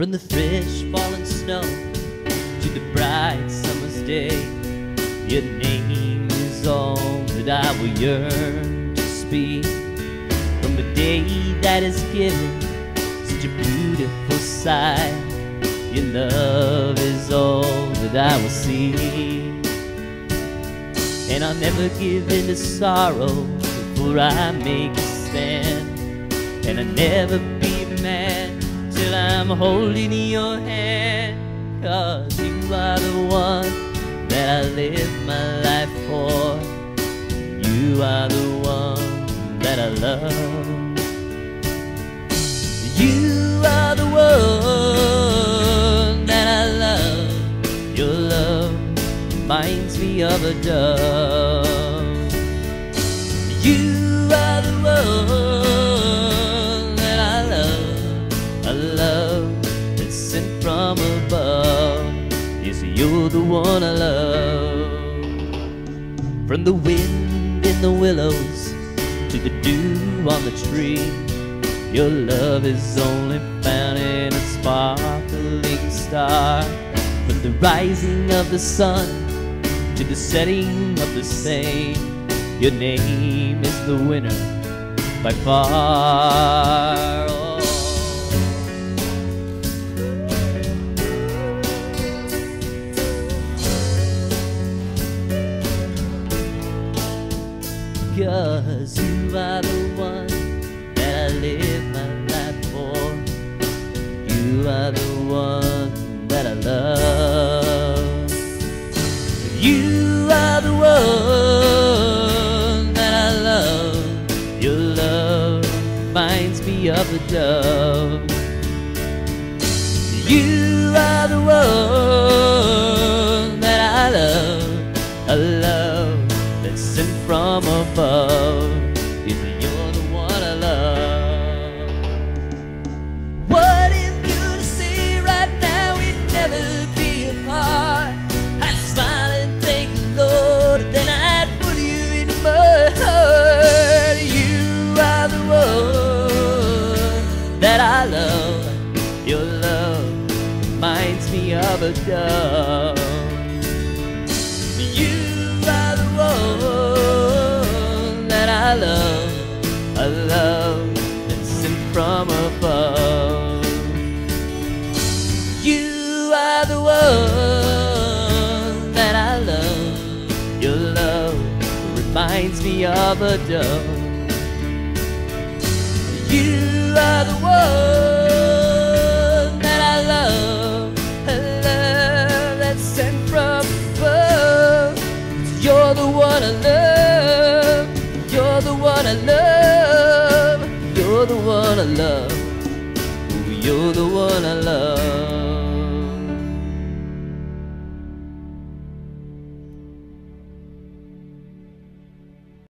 From the fresh fallen snow to the bright summer's day, your name is all that I will yearn to speak. From a day that is given such a beautiful sight, your love is all that I will see. And I'll never give in to sorrow before I make a stand. And I'll never I'm holding your hand. Cause you are the one that I live my life for. You are the one that I love. You are the one that I love. Your love reminds me of a dove. You are the one you're the one I love. From the wind in the willows to the dew on the tree. Your love is only found in a sparkling star. From the rising of the sun to the setting of the same, your name is the winner by far. Cause you are the one that I live my life for. You are the one that I love. You are the one that I love. Your love reminds me of a dove. You are the one reminds me of a dove. You are the one that I love, a love that's sent from above. You are the one that I love, your love reminds me of a dove. You I love. You're the one I love. You're the one I love. You're the one